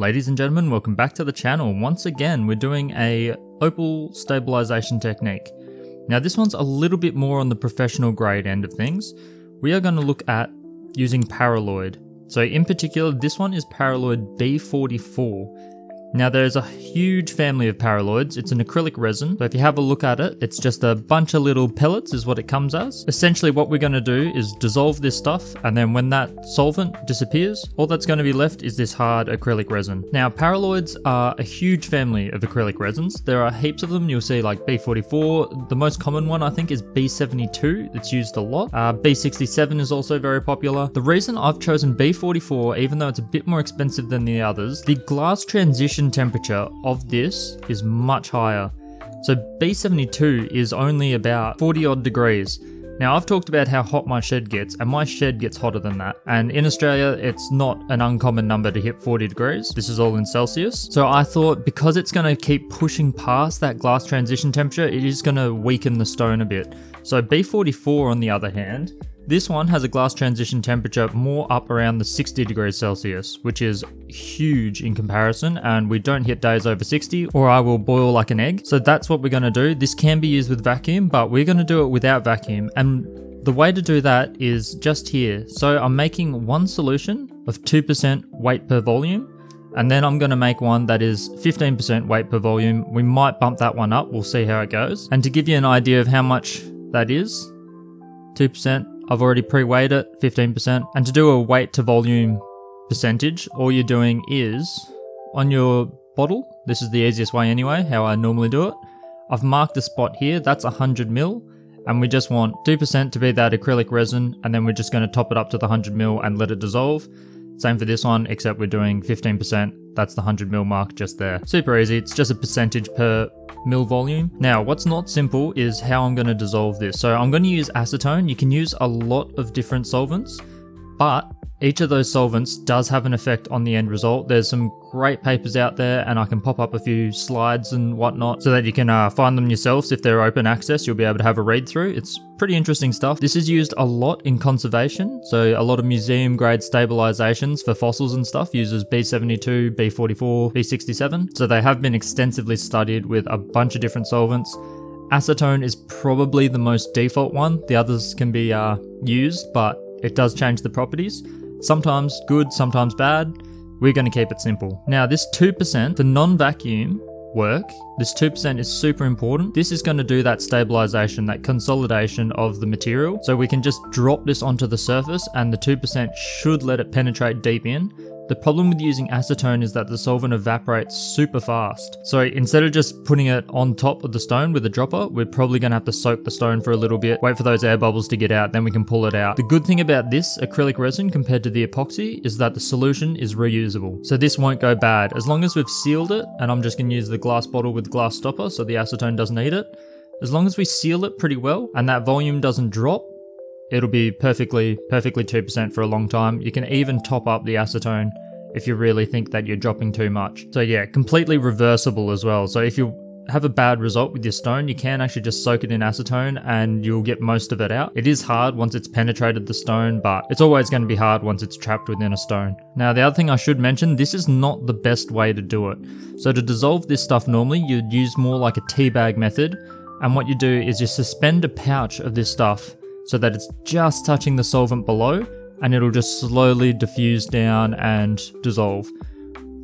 Ladies and gentlemen, welcome back to the channel. Once again, we're doing a opal stabilization technique. Now this one's a little bit more on the professional grade end of things. We are going to look at using paraloid. So in particular, this one is paraloid B44 now there's a huge family of paraloids. It's an acrylic resin, but if you have a look at it, it's just a bunch of little pellets is what it comes as. Essentially what we're going to do is dissolve this stuff and then when that solvent disappears, all that's going to be left is this hard acrylic resin. Now paraloids are a huge family of acrylic resins. There are heaps of them. You'll see like B44. The most common one I think is B72. It's used a lot. Uh, B67 is also very popular. The reason I've chosen B44, even though it's a bit more expensive than the others, the glass transition temperature of this is much higher. So B72 is only about 40 odd degrees. Now I've talked about how hot my shed gets and my shed gets hotter than that. And in Australia, it's not an uncommon number to hit 40 degrees. This is all in Celsius. So I thought because it's gonna keep pushing past that glass transition temperature, it is gonna weaken the stone a bit. So B44 on the other hand, this one has a glass transition temperature more up around the 60 degrees Celsius, which is huge in comparison, and we don't hit days over 60 or I will boil like an egg. So that's what we're gonna do. This can be used with vacuum, but we're gonna do it without vacuum. And the way to do that is just here. So I'm making one solution of 2% weight per volume, and then I'm going to make one that is 15% weight per volume. We might bump that one up, we'll see how it goes. And to give you an idea of how much that is, 2% I've already pre-weighed it, 15%. And to do a weight to volume percentage, all you're doing is on your bottle, this is the easiest way anyway, how I normally do it. I've marked the spot here, that's 100 mil, and we just want 2% to be that acrylic resin, and then we're just going to top it up to the 100 mil and let it dissolve. Same for this one, except we're doing 15%. That's the 100 mil mark just there. Super easy, it's just a percentage per mil volume. Now, what's not simple is how I'm going to dissolve this. So I'm going to use acetone. You can use a lot of different solvents, but each of those solvents does have an effect on the end result. There's some great papers out there and I can pop up a few slides and whatnot so that you can uh, find them yourselves. If they're open access, you'll be able to have a read through. It's pretty interesting stuff. This is used a lot in conservation. So a lot of museum grade stabilizations for fossils and stuff uses B72, B44, B67. So they have been extensively studied with a bunch of different solvents. Acetone is probably the most default one. The others can be uh, used, but it does change the properties. Sometimes good, sometimes bad. We're going to keep it simple. Now, this 2%, the non vacuum work, this 2% is super important. This is going to do that stabilization, that consolidation of the material. So we can just drop this onto the surface and the 2% should let it penetrate deep in the problem with using acetone is that the solvent evaporates super fast. So instead of just putting it on top of the stone with a dropper, we're probably to have to soak the stone for a little bit, wait for those air bubbles to get out, then we can pull it out. The good thing about this acrylic resin compared to the epoxy is that the solution is reusable. So this won't go bad. As long as we've sealed it, and I'm just going to use the glass bottle with glass stopper so the acetone doesn't eat it, as long as we seal it pretty well and that volume doesn't drop, it'll be perfectly, perfectly 2% for a long time. You can even top up the acetone if you really think that you're dropping too much. So yeah, completely reversible as well. So if you have a bad result with your stone, you can actually just soak it in acetone and you'll get most of it out. It is hard once it's penetrated the stone, but it's always going to be hard once it's trapped within a stone. Now, the other thing I should mention, this is not the best way to do it. So to dissolve this stuff normally, you'd use more like a tea bag method. And what you do is you suspend a pouch of this stuff so that it's just touching the solvent below and it'll just slowly diffuse down and dissolve.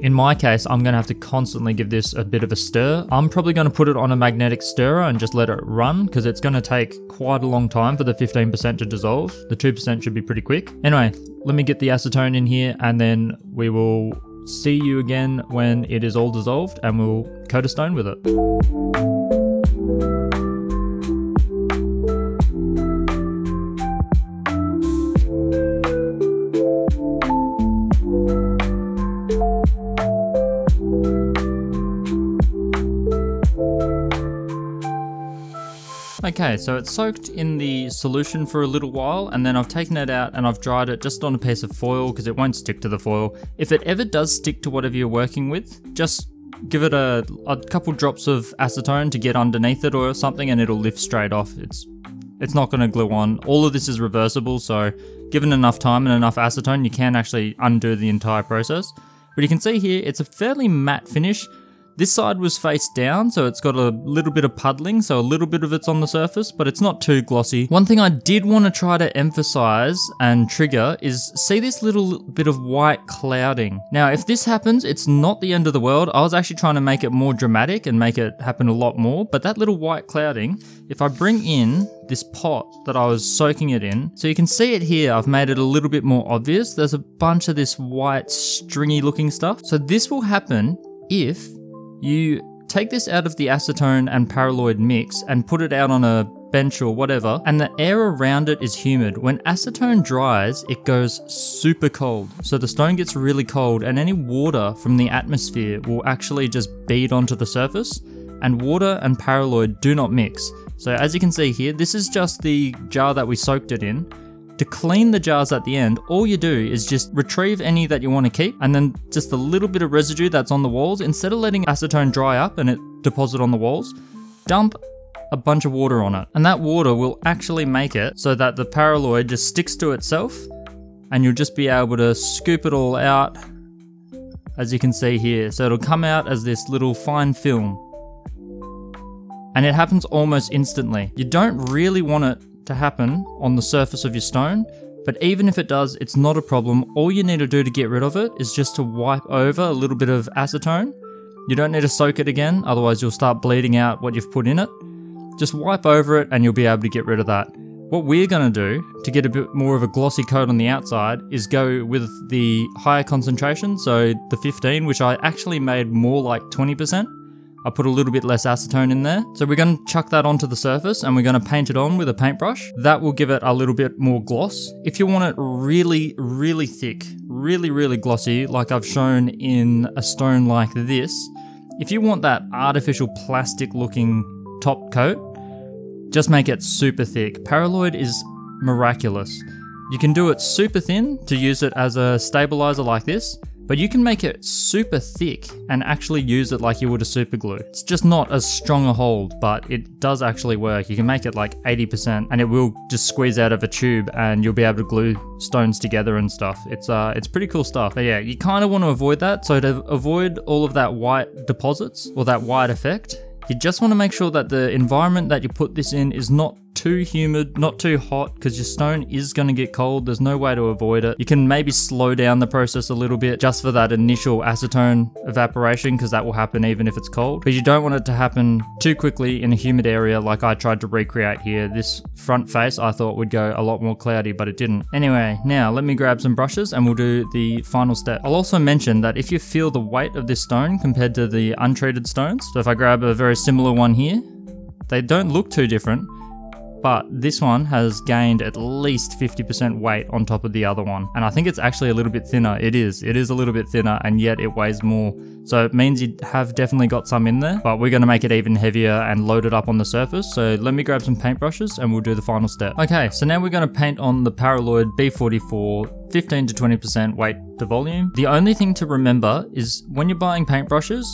In my case, I'm going to have to constantly give this a bit of a stir. I'm probably going to put it on a magnetic stirrer and just let it run because it's going to take quite a long time for the 15% to dissolve. The 2% should be pretty quick. Anyway, let me get the acetone in here and then we will see you again when it is all dissolved and we'll coat a stone with it. Okay, so it's soaked in the solution for a little while and then I've taken it out and I've dried it just on a piece of foil because it won't stick to the foil. If it ever does stick to whatever you're working with, just give it a, a couple drops of acetone to get underneath it or something and it'll lift straight off. It's it's not going to glue on. All of this is reversible, so given enough time and enough acetone, you can actually undo the entire process. But you can see here, it's a fairly matte finish. This side was face down, so it's got a little bit of puddling, so a little bit of it's on the surface, but it's not too glossy. One thing I did want to try to emphasize and trigger is see this little bit of white clouding. Now, if this happens, it's not the end of the world. I was actually trying to make it more dramatic and make it happen a lot more, but that little white clouding, if I bring in this pot that I was soaking it in. So you can see it here, I've made it a little bit more obvious. There's a bunch of this white stringy looking stuff. So this will happen if you take this out of the acetone and paraloid mix and put it out on a bench or whatever, and the air around it is humid. When acetone dries, it goes super cold. So the stone gets really cold, and any water from the atmosphere will actually just bead onto the surface. And water and paraloid do not mix. So as you can see here, this is just the jar that we soaked it in. To clean the jars at the end, all you do is just retrieve any that you want to keep and then just a little bit of residue that's on the walls, instead of letting acetone dry up and it deposit on the walls, dump a bunch of water on it. And that water will actually make it so that the paraloid just sticks to itself and you'll just be able to scoop it all out as you can see here. So it'll come out as this little fine film. And it happens almost instantly. You don't really want it to happen on the surface of your stone, but even if it does, it's not a problem. All you need to do to get rid of it is just to wipe over a little bit of acetone. You don't need to soak it again, otherwise you'll start bleeding out what you've put in it. Just wipe over it and you'll be able to get rid of that. What we're going to do to get a bit more of a glossy coat on the outside is go with the higher concentration, so the 15, which I actually made more like 20%. I put a little bit less acetone in there. So we're going to chuck that onto the surface and we're going to paint it on with a paintbrush. That will give it a little bit more gloss. If you want it really, really thick, really, really glossy, like I've shown in a stone like this, if you want that artificial plastic looking top coat, just make it super thick. Paraloid is miraculous. You can do it super thin to use it as a stabilizer like this, but you can make it super thick and actually use it like you would a super glue. It's just not as strong a hold, but it does actually work. You can make it like 80% and it will just squeeze out of a tube and you'll be able to glue stones together and stuff. It's uh, it's pretty cool stuff. But yeah, you kind of want to avoid that. So to avoid all of that white deposits or that white effect, you just want to make sure that the environment that you put this in is not too humid, not too hot, because your stone is going to get cold. There's no way to avoid it. You can maybe slow down the process a little bit just for that initial acetone evaporation, because that will happen even if it's cold. But you don't want it to happen too quickly in a humid area like I tried to recreate here. This front face I thought would go a lot more cloudy, but it didn't. Anyway, now let me grab some brushes and we'll do the final step. I'll also mention that if you feel the weight of this stone compared to the untreated stones, so if I grab a very similar one here, they don't look too different, but this one has gained at least 50% weight on top of the other one. And I think it's actually a little bit thinner. It is. It is a little bit thinner and yet it weighs more. So it means you have definitely got some in there, but we're going to make it even heavier and load it up on the surface. So let me grab some paintbrushes and we'll do the final step. Okay, so now we're going to paint on the Paraloid B44 15 to 20% weight to volume. The only thing to remember is when you're buying paintbrushes,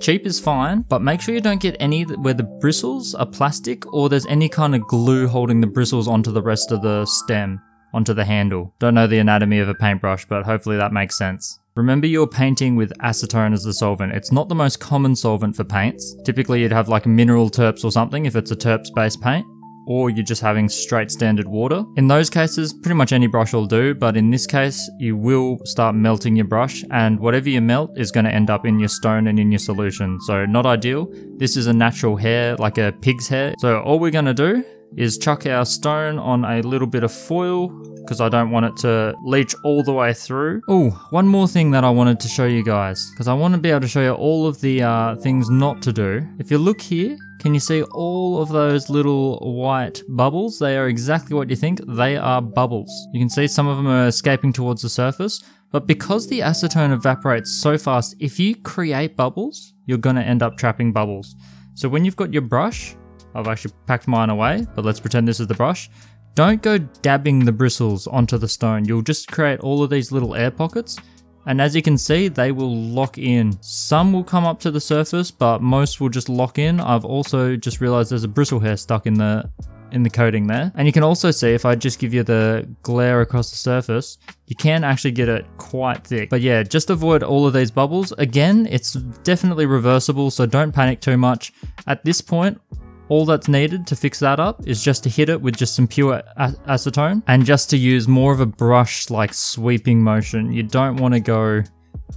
Cheap is fine, but make sure you don't get any where the bristles are plastic or there's any kind of glue holding the bristles onto the rest of the stem, onto the handle. Don't know the anatomy of a paintbrush, but hopefully that makes sense. Remember you're painting with acetone as the solvent. It's not the most common solvent for paints. Typically you'd have like mineral terps or something if it's a terps based paint or you're just having straight standard water. In those cases, pretty much any brush will do, but in this case, you will start melting your brush and whatever you melt is going to end up in your stone and in your solution. So not ideal. This is a natural hair, like a pig's hair. So all we're going to do is chuck our stone on a little bit of foil because I don't want it to leach all the way through. Oh, one more thing that I wanted to show you guys because I want to be able to show you all of the uh, things not to do. If you look here, can you see all of those little white bubbles? They are exactly what you think. They are bubbles. You can see some of them are escaping towards the surface. But because the acetone evaporates so fast, if you create bubbles, you're going to end up trapping bubbles. So when you've got your brush, I've actually packed mine away, but let's pretend this is the brush. Don't go dabbing the bristles onto the stone. You'll just create all of these little air pockets. And as you can see, they will lock in. Some will come up to the surface, but most will just lock in. I've also just realized there's a bristle hair stuck in the in the coating there. And you can also see if I just give you the glare across the surface, you can actually get it quite thick. But yeah, just avoid all of these bubbles. Again, it's definitely reversible, so don't panic too much. At this point, all that's needed to fix that up is just to hit it with just some pure acetone and just to use more of a brush like sweeping motion. You don't want to go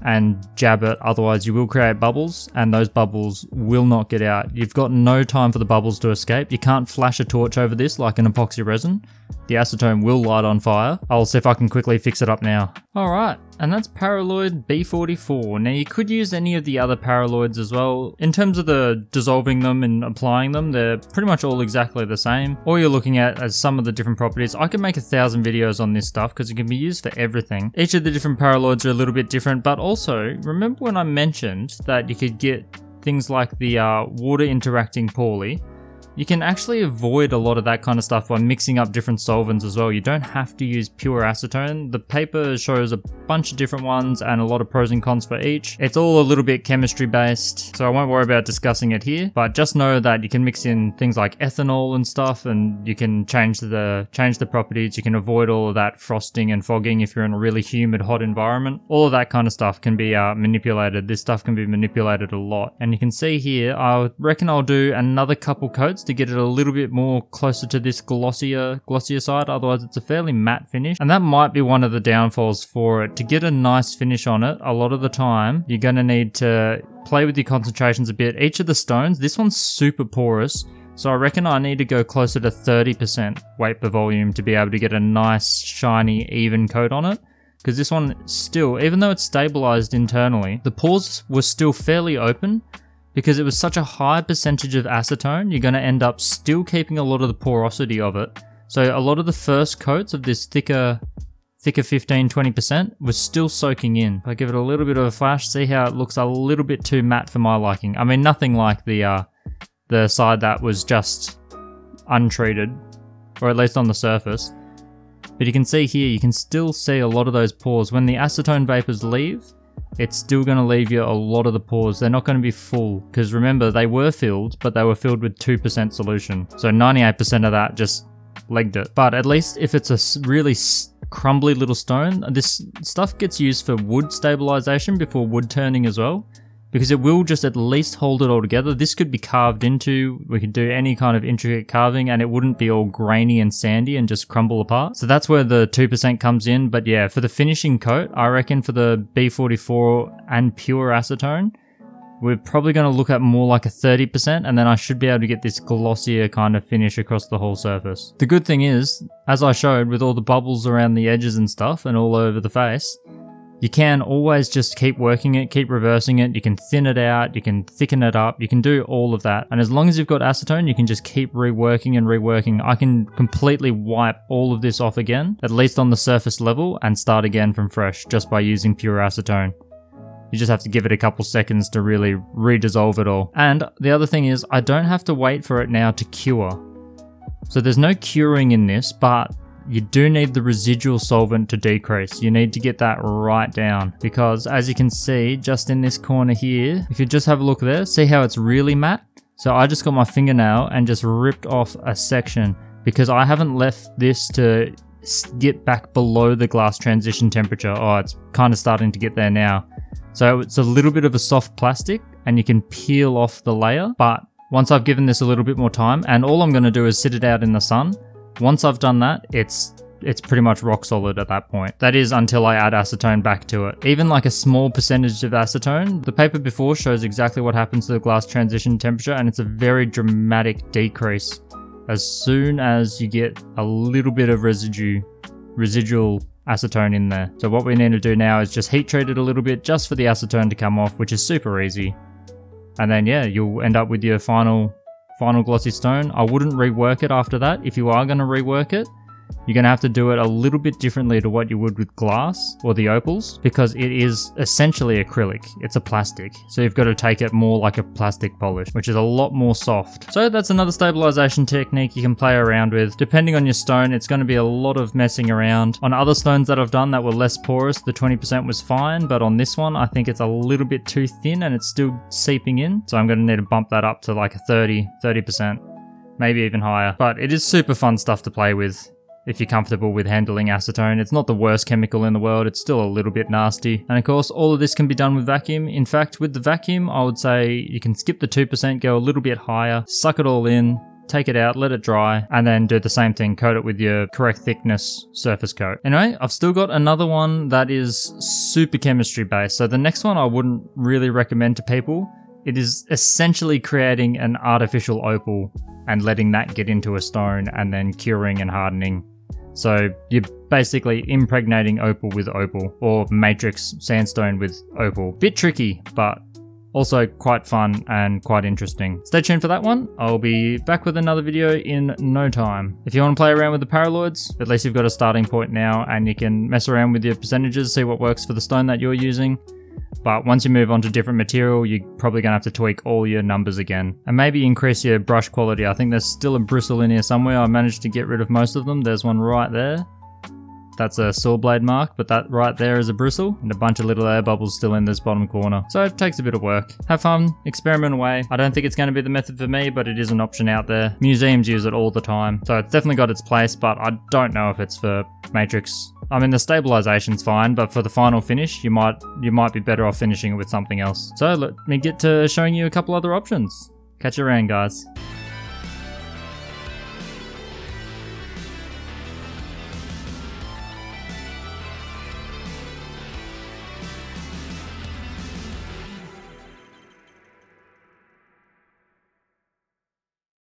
and jab it, otherwise you will create bubbles and those bubbles will not get out. You've got no time for the bubbles to escape. You can't flash a torch over this like an epoxy resin. The acetone will light on fire. I'll see if I can quickly fix it up now. Alright, and that's Paraloid B44. Now you could use any of the other Paraloids as well. In terms of the dissolving them and applying them, they're pretty much all exactly the same. All you're looking at as some of the different properties. I could make a thousand videos on this stuff because it can be used for everything. Each of the different Paraloids are a little bit different, but also remember when I mentioned that you could get things like the uh, water interacting poorly you can actually avoid a lot of that kind of stuff by mixing up different solvents as well. You don't have to use pure acetone. The paper shows a bunch of different ones and a lot of pros and cons for each. It's all a little bit chemistry based, so I won't worry about discussing it here, but just know that you can mix in things like ethanol and stuff and you can change the change the properties. You can avoid all of that frosting and fogging if you're in a really humid, hot environment. All of that kind of stuff can be uh, manipulated. This stuff can be manipulated a lot. And you can see here, I reckon I'll do another couple coats to get it a little bit more closer to this glossier, glossier side. Otherwise, it's a fairly matte finish. And that might be one of the downfalls for it. To get a nice finish on it, a lot of the time, you're going to need to play with your concentrations a bit. Each of the stones, this one's super porous. So I reckon I need to go closer to 30% weight per volume to be able to get a nice, shiny, even coat on it because this one still, even though it's stabilized internally, the pores were still fairly open, because it was such a high percentage of acetone, you're going to end up still keeping a lot of the porosity of it. So a lot of the first coats of this thicker thicker 15 20% was still soaking in. If I give it a little bit of a flash, see how it looks a little bit too matte for my liking. I mean nothing like the uh, the side that was just untreated, or at least on the surface. But you can see here, you can still see a lot of those pores. When the acetone vapors leave, it's still going to leave you a lot of the pores. They're not going to be full because remember they were filled, but they were filled with 2% solution. So 98% of that just legged it. But at least if it's a really crumbly little stone, this stuff gets used for wood stabilization before wood turning as well because it will just at least hold it all together. This could be carved into, we could do any kind of intricate carving and it wouldn't be all grainy and sandy and just crumble apart. So that's where the 2% comes in. But yeah, for the finishing coat, I reckon for the B44 and pure acetone, we're probably going to look at more like a 30% and then I should be able to get this glossier kind of finish across the whole surface. The good thing is, as I showed with all the bubbles around the edges and stuff and all over the face, you can always just keep working it, keep reversing it. You can thin it out, you can thicken it up, you can do all of that. And as long as you've got acetone, you can just keep reworking and reworking. I can completely wipe all of this off again, at least on the surface level, and start again from fresh just by using pure acetone. You just have to give it a couple seconds to really redissolve it all. And the other thing is, I don't have to wait for it now to cure. So there's no curing in this, but you do need the residual solvent to decrease. You need to get that right down because as you can see just in this corner here, if you just have a look there, see how it's really matte? So I just got my fingernail and just ripped off a section because I haven't left this to get back below the glass transition temperature. Oh, it's kind of starting to get there now. So it's a little bit of a soft plastic and you can peel off the layer, but once I've given this a little bit more time and all I'm going to do is sit it out in the sun once I've done that, it's it's pretty much rock solid at that point. That is until I add acetone back to it. Even like a small percentage of acetone, the paper before shows exactly what happens to the glass transition temperature and it's a very dramatic decrease as soon as you get a little bit of residue, residual acetone in there. So what we need to do now is just heat treat it a little bit just for the acetone to come off, which is super easy. And then yeah, you'll end up with your final final glossy stone. I wouldn't rework it after that. If you are going to rework it, you're going to have to do it a little bit differently to what you would with glass or the opals because it is essentially acrylic. It's a plastic. So you've got to take it more like a plastic polish, which is a lot more soft. So that's another stabilization technique you can play around with. Depending on your stone, it's going to be a lot of messing around. On other stones that I've done that were less porous, the 20% was fine, but on this one, I think it's a little bit too thin and it's still seeping in. So I'm going to need to bump that up to like a 30, 30%. maybe even higher. But it is super fun stuff to play with if you're comfortable with handling acetone. It's not the worst chemical in the world, it's still a little bit nasty. And of course, all of this can be done with vacuum. In fact, with the vacuum, I would say you can skip the 2%, go a little bit higher, suck it all in, take it out, let it dry, and then do the same thing, coat it with your correct thickness surface coat. Anyway, I've still got another one that is super chemistry based. So the next one I wouldn't really recommend to people. It is essentially creating an artificial opal and letting that get into a stone and then curing and hardening. So you're basically impregnating opal with opal or matrix sandstone with opal. Bit tricky, but also quite fun and quite interesting. Stay tuned for that one. I'll be back with another video in no time. If you want to play around with the paraloids, at least you've got a starting point now and you can mess around with your percentages, see what works for the stone that you're using. But once you move on to different material, you're probably going to have to tweak all your numbers again. And maybe increase your brush quality. I think there's still a bristle in here somewhere. I managed to get rid of most of them. There's one right there. That's a saw blade mark, but that right there is a bristle and a bunch of little air bubbles still in this bottom corner. So it takes a bit of work. Have fun, experiment away. I don't think it's going to be the method for me, but it is an option out there. Museums use it all the time. So it's definitely got its place, but I don't know if it's for Matrix I mean, the stabilization's fine, but for the final finish, you might you might be better off finishing it with something else. So let me get to showing you a couple other options. Catch you around, guys.